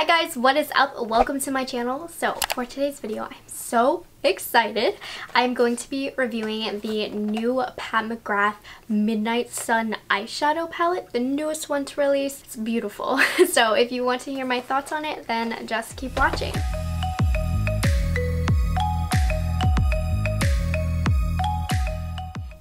Hi guys, what is up? Welcome to my channel. So for today's video, I'm so excited. I'm going to be reviewing the new Pat McGrath Midnight Sun eyeshadow palette, the newest one to release. It's beautiful. so if you want to hear my thoughts on it, then just keep watching.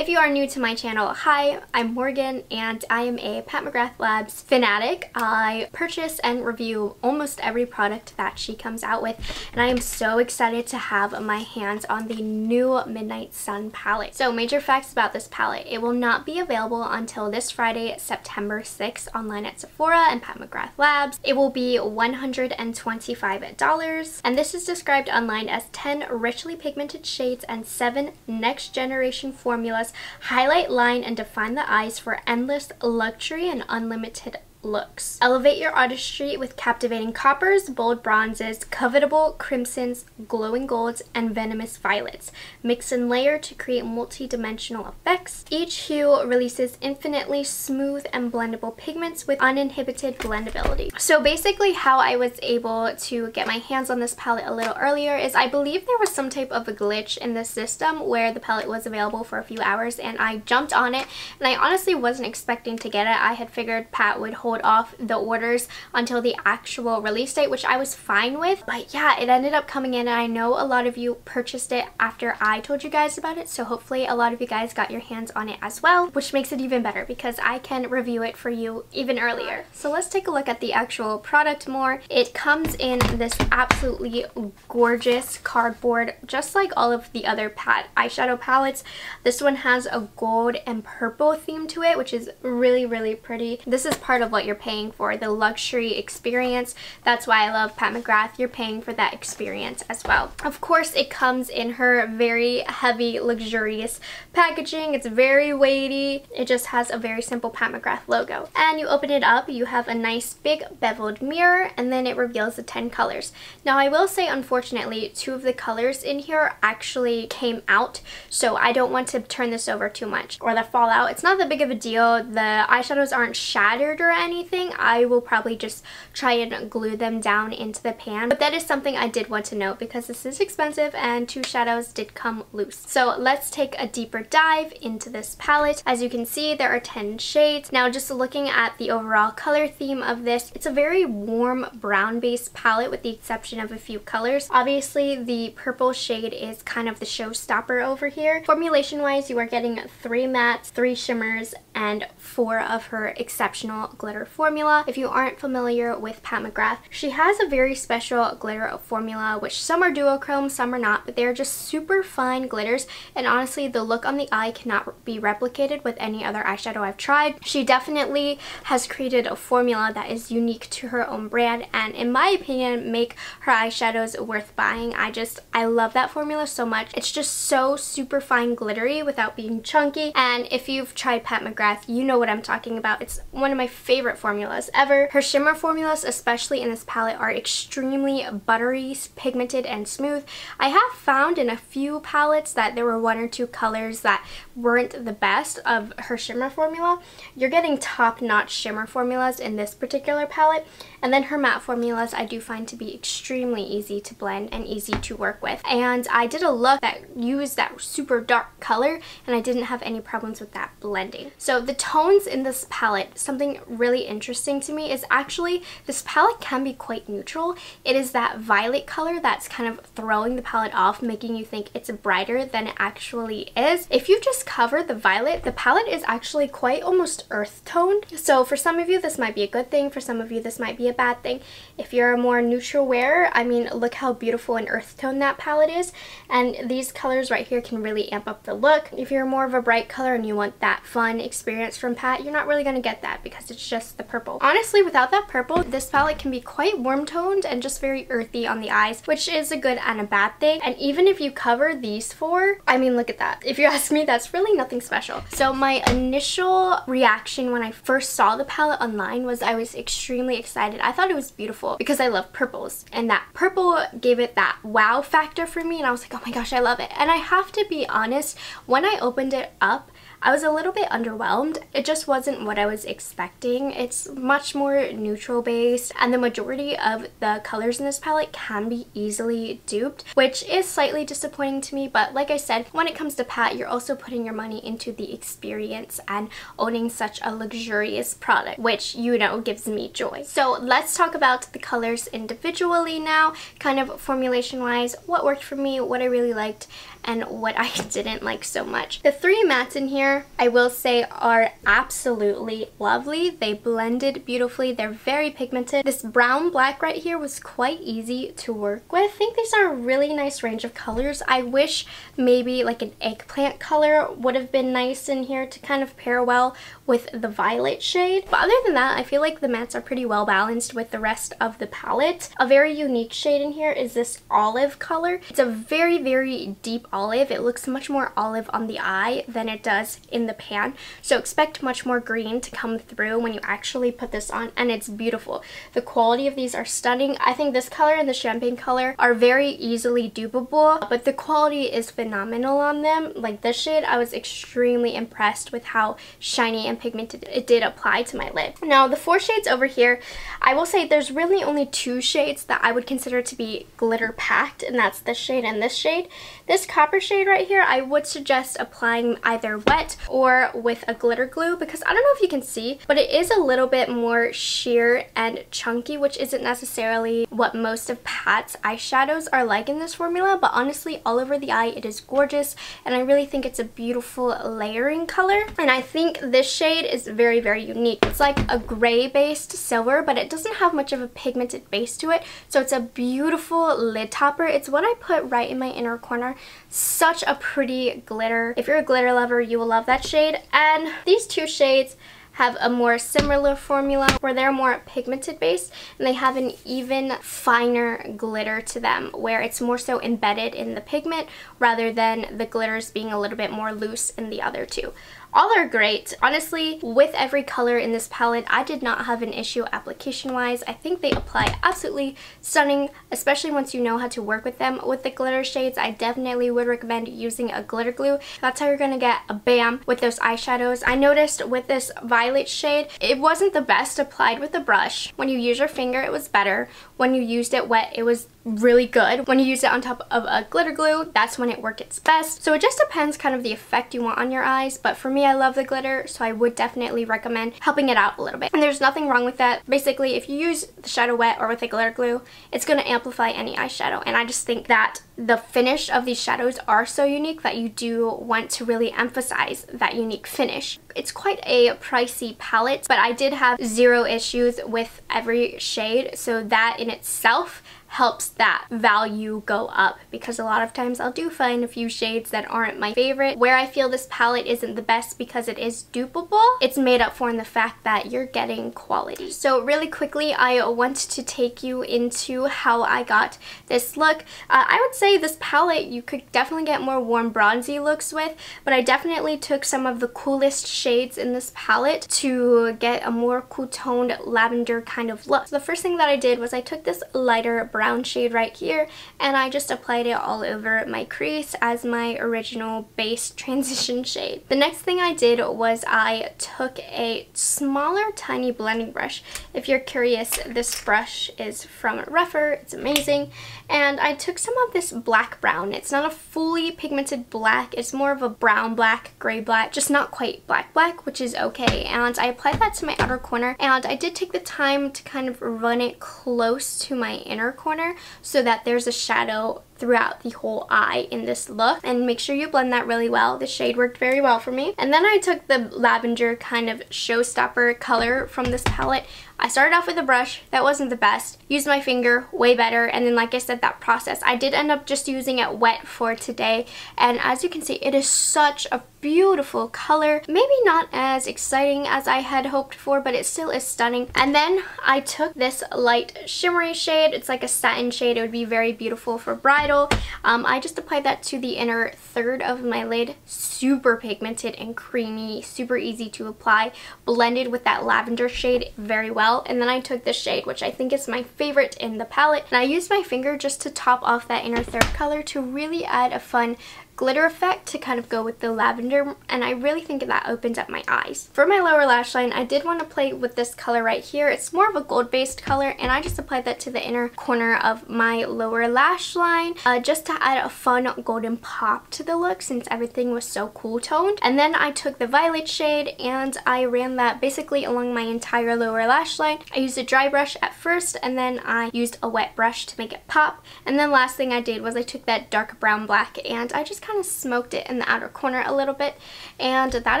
If you are new to my channel, hi, I'm Morgan and I am a Pat McGrath Labs fanatic. I purchase and review almost every product that she comes out with and I am so excited to have my hands on the new Midnight Sun palette. So major facts about this palette. It will not be available until this Friday, September 6th online at Sephora and Pat McGrath Labs. It will be $125 and this is described online as 10 richly pigmented shades and 7 next generation formulas highlight, line, and define the eyes for endless luxury and unlimited looks. Elevate your artistry with captivating coppers, bold bronzes, covetable crimsons, glowing golds, and venomous violets. Mix and layer to create multi-dimensional effects. Each hue releases infinitely smooth and blendable pigments with uninhibited blendability. So basically how I was able to get my hands on this palette a little earlier is I believe there was some type of a glitch in the system where the palette was available for a few hours and I jumped on it and I honestly wasn't expecting to get it. I had figured Pat would hold hold off the orders until the actual release date, which I was fine with. But yeah, it ended up coming in and I know a lot of you purchased it after I told you guys about it. So hopefully a lot of you guys got your hands on it as well, which makes it even better because I can review it for you even earlier. So let's take a look at the actual product more. It comes in this absolutely gorgeous cardboard, just like all of the other pat eyeshadow palettes. This one has a gold and purple theme to it, which is really, really pretty. This is part of what you're paying for, the luxury experience. That's why I love Pat McGrath. You're paying for that experience as well. Of course, it comes in her very heavy, luxurious packaging. It's very weighty. It just has a very simple Pat McGrath logo. And you open it up, you have a nice big beveled mirror, and then it reveals the 10 colors. Now, I will say, unfortunately, two of the colors in here actually came out, so I don't want to turn this over too much or the fallout. It's not that big of a deal. The eyeshadows aren't shattered or anything anything, I will probably just try and glue them down into the pan. But that is something I did want to note because this is expensive and two shadows did come loose. So let's take a deeper dive into this palette. As you can see, there are 10 shades. Now just looking at the overall color theme of this, it's a very warm brown based palette with the exception of a few colors. Obviously, the purple shade is kind of the showstopper over here. Formulation wise, you are getting three mattes, three shimmers, and four of her exceptional glitter formula. If you aren't familiar with Pat McGrath, she has a very special glitter formula, which some are duochrome, some are not, but they're just super fine glitters, and honestly, the look on the eye cannot be replicated with any other eyeshadow I've tried. She definitely has created a formula that is unique to her own brand, and in my opinion, make her eyeshadows worth buying. I just, I love that formula so much. It's just so super fine glittery without being chunky, and if you've tried Pat McGrath, you know what I'm talking about. It's one of my favorite favorite formulas ever. Her shimmer formulas, especially in this palette, are extremely buttery, pigmented, and smooth. I have found in a few palettes that there were one or two colors that weren't the best of her shimmer formula. You're getting top-notch shimmer formulas in this particular palette. And then her matte formulas I do find to be extremely easy to blend and easy to work with. And I did a look that used that super dark color and I didn't have any problems with that blending. So the tones in this palette, something really interesting to me is actually this palette can be quite neutral. It is that violet color that's kind of throwing the palette off, making you think it's brighter than it actually is. If you just cover the violet, the palette is actually quite almost earth toned. So for some of you, this might be a good thing. For some of you, this might be a bad thing. If you're a more neutral wearer, I mean, look how beautiful and earth tone that palette is. And these colors right here can really amp up the look. If you're more of a bright color and you want that fun from Pat, you're not really going to get that because it's just the purple. Honestly, without that purple, this palette can be quite warm toned and just very earthy on the eyes, which is a good and a bad thing. And even if you cover these four, I mean, look at that. If you ask me, that's really nothing special. So my initial reaction when I first saw the palette online was I was extremely excited. I thought it was beautiful because I love purples and that purple gave it that wow factor for me and I was like, oh my gosh, I love it. And I have to be honest, when I opened it up, I was a little bit underwhelmed. It just wasn't what I was expecting. It's much more neutral based and the majority of the colors in this palette can be easily duped, which is slightly disappointing to me. But like I said, when it comes to Pat, you're also putting your money into the experience and owning such a luxurious product, which, you know, gives me joy. So let's talk about the colors individually now, kind of formulation wise, what worked for me, what I really liked, and what I didn't like so much. The three mattes in here, I will say, are absolutely lovely. They blended beautifully. They're very pigmented. This brown black right here was quite easy to work with. I think these are a really nice range of colors. I wish maybe like an eggplant color would have been nice in here to kind of pair well with the violet shade. But other than that, I feel like the mattes are pretty well balanced with the rest of the palette. A very unique shade in here is this olive color. It's a very, very deep olive. It looks much more olive on the eye than it does in the pan. So expect much more green to come through when you actually put this on and it's beautiful. The quality of these are stunning. I think this color and the champagne color are very easily dupable, but the quality is phenomenal on them. Like this shade, I was extremely impressed with how shiny and pigmented it did apply to my lid. Now the four shades over here, I will say there's really only two shades that I would consider to be glitter packed and that's this shade and this shade. This copper shade right here, I would suggest applying either wet or with a glitter glue because I don't know if you can see, but it is a little bit more sheer and chunky, which isn't necessarily what most of Pat's eyeshadows are like in this formula, but honestly, all over the eye, it is gorgeous, and I really think it's a beautiful layering color, and I think this shade is very, very unique. It's like a gray-based silver, but it doesn't have much of a pigmented base to it, so it's a beautiful lid topper. It's what I put right in my inner corner such a pretty glitter. If you're a glitter lover, you will love that shade. And these two shades have a more similar formula where they're more pigmented based and they have an even finer glitter to them where it's more so embedded in the pigment rather than the glitters being a little bit more loose in the other two. All are great. Honestly, with every color in this palette, I did not have an issue application-wise. I think they apply absolutely stunning, especially once you know how to work with them. With the glitter shades, I definitely would recommend using a glitter glue. That's how you're going to get a bam with those eyeshadows. I noticed with this violet shade, it wasn't the best applied with a brush. When you use your finger, it was better. When you used it wet, it was really good. When you use it on top of a glitter glue, that's when it works its best. So it just depends kind of the effect you want on your eyes, but for me, I love the glitter, so I would definitely recommend helping it out a little bit. And there's nothing wrong with that. Basically, if you use the shadow wet or with a glitter glue, it's going to amplify any eyeshadow, and I just think that the finish of these shadows are so unique that you do want to really emphasize that unique finish. It's quite a pricey palette, but I did have zero issues with every shade, so that in itself helps that value go up because a lot of times I'll do find a few shades that aren't my favorite. Where I feel this palette isn't the best because it is dupable, it's made up for in the fact that you're getting quality. So really quickly, I want to take you into how I got this look. Uh, I would say this palette you could definitely get more warm bronzy looks with, but I definitely took some of the coolest shades in this palette to get a more cool toned lavender kind of look. So the first thing that I did was I took this lighter brown brown shade right here and I just applied it all over my crease as my original base transition shade. The next thing I did was I took a smaller tiny blending brush. If you're curious, this brush is from Rephr. It's amazing. And I took some of this black brown. It's not a fully pigmented black. It's more of a brown black, gray black, just not quite black black, which is okay. And I applied that to my outer corner and I did take the time to kind of run it close to my inner corner corner so that there's a shadow throughout the whole eye in this look and make sure you blend that really well. The shade worked very well for me. And then I took the lavender kind of showstopper color from this palette. I started off with a brush, that wasn't the best. Used my finger, way better, and then like I said, that process. I did end up just using it wet for today, and as you can see, it is such a beautiful color. Maybe not as exciting as I had hoped for, but it still is stunning. And then I took this light shimmery shade. It's like a satin shade. It would be very beautiful for bridal um, I just applied that to the inner third of my lid. Super pigmented and creamy, super easy to apply. Blended with that lavender shade very well. And then I took this shade, which I think is my favorite in the palette. And I used my finger just to top off that inner third color to really add a fun glitter effect to kind of go with the lavender and I really think that opens up my eyes. For my lower lash line, I did want to play with this color right here. It's more of a gold based color and I just applied that to the inner corner of my lower lash line uh, just to add a fun golden pop to the look since everything was so cool toned. And then I took the violet shade and I ran that basically along my entire lower lash line. I used a dry brush at first and then I used a wet brush to make it pop. And then last thing I did was I took that dark brown black and I just kind of smoked it in the outer corner a little bit. And that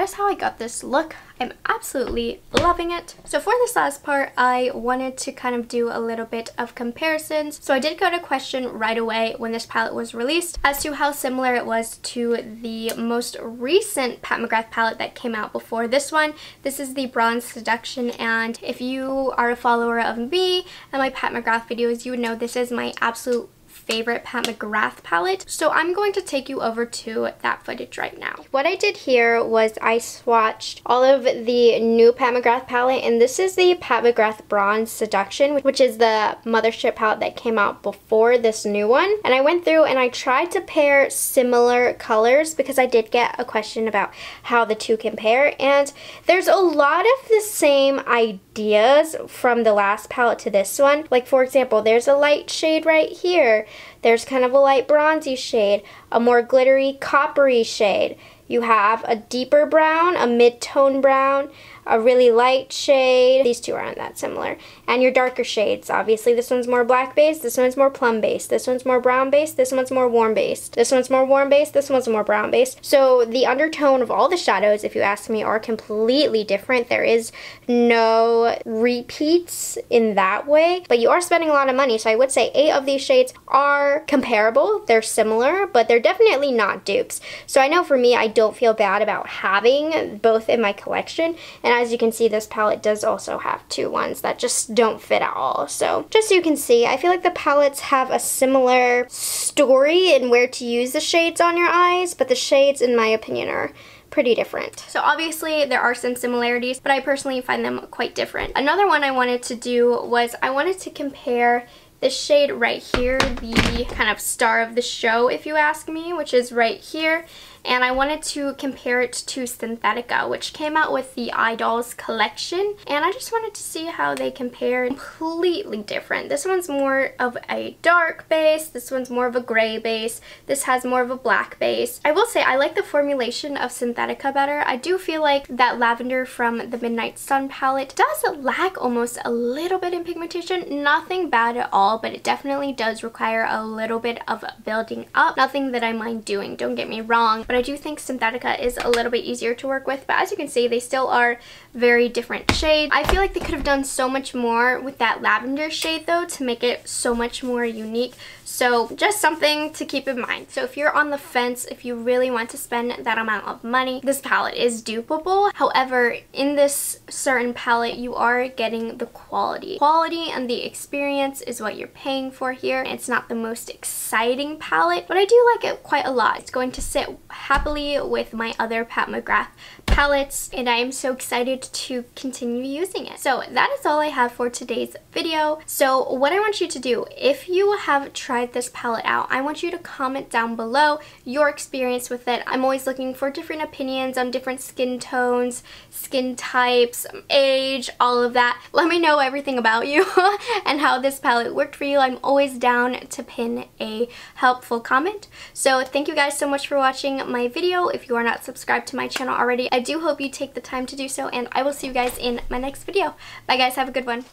is how I got this look. I'm absolutely loving it. So for this last part, I wanted to kind of do a little bit of comparisons. So I did get a question right away when this palette was released as to how similar it was to the most recent Pat McGrath palette that came out before this one. This is the Bronze Seduction and if you are a follower of me and my Pat McGrath videos, you would know this is my absolute favorite Pat McGrath palette. So I'm going to take you over to that footage right now. What I did here was I swatched all of the new Pat McGrath palette and this is the Pat McGrath Bronze Seduction which is the mothership palette that came out before this new one. And I went through and I tried to pair similar colors because I did get a question about how the two compare and there's a lot of the same ideas from the last palette to this one. Like for example, there's a light shade right here there's kind of a light bronzy shade, a more glittery coppery shade. You have a deeper brown, a mid-tone brown, a really light shade. These two aren't that similar. And your darker shades. Obviously, this one's more black based, this one's more plum based, this one's more brown based, this one's more warm based, this one's more warm based, this one's more brown based. So the undertone of all the shadows, if you ask me, are completely different. There is no repeats in that way, but you are spending a lot of money. So I would say eight of these shades are comparable. They're similar, but they're definitely not dupes. So I know for me, I don't feel bad about having both in my collection. And and as you can see, this palette does also have two ones that just don't fit at all. So just so you can see, I feel like the palettes have a similar story in where to use the shades on your eyes, but the shades, in my opinion, are pretty different. So obviously there are some similarities, but I personally find them quite different. Another one I wanted to do was I wanted to compare the shade right here, the kind of star of the show if you ask me, which is right here and I wanted to compare it to Synthetica, which came out with the EYEdols collection, and I just wanted to see how they compare. Completely different. This one's more of a dark base, this one's more of a gray base, this has more of a black base. I will say I like the formulation of Synthetica better. I do feel like that lavender from the Midnight Sun palette does lack almost a little bit in pigmentation. Nothing bad at all, but it definitely does require a little bit of building up. Nothing that I mind doing, don't get me wrong, but I do think Synthetica is a little bit easier to work with. But as you can see, they still are very different shades. I feel like they could have done so much more with that lavender shade though to make it so much more unique. So just something to keep in mind. So if you're on the fence, if you really want to spend that amount of money, this palette is dupable. However, in this certain palette, you are getting the quality. Quality and the experience is what you're paying for here. It's not the most exciting palette, but I do like it quite a lot. It's going to sit happily with my other Pat McGrath palettes and I am so excited to continue using it. So that is all I have for today's video. So what I want you to do, if you have tried this palette out, I want you to comment down below your experience with it. I'm always looking for different opinions on different skin tones, skin types, age, all of that. Let me know everything about you and how this palette worked for you. I'm always down to pin a helpful comment. So thank you guys so much for watching my video. If you are not subscribed to my channel already, I do hope you take the time to do so and I will see you guys in my next video. Bye guys, have a good one.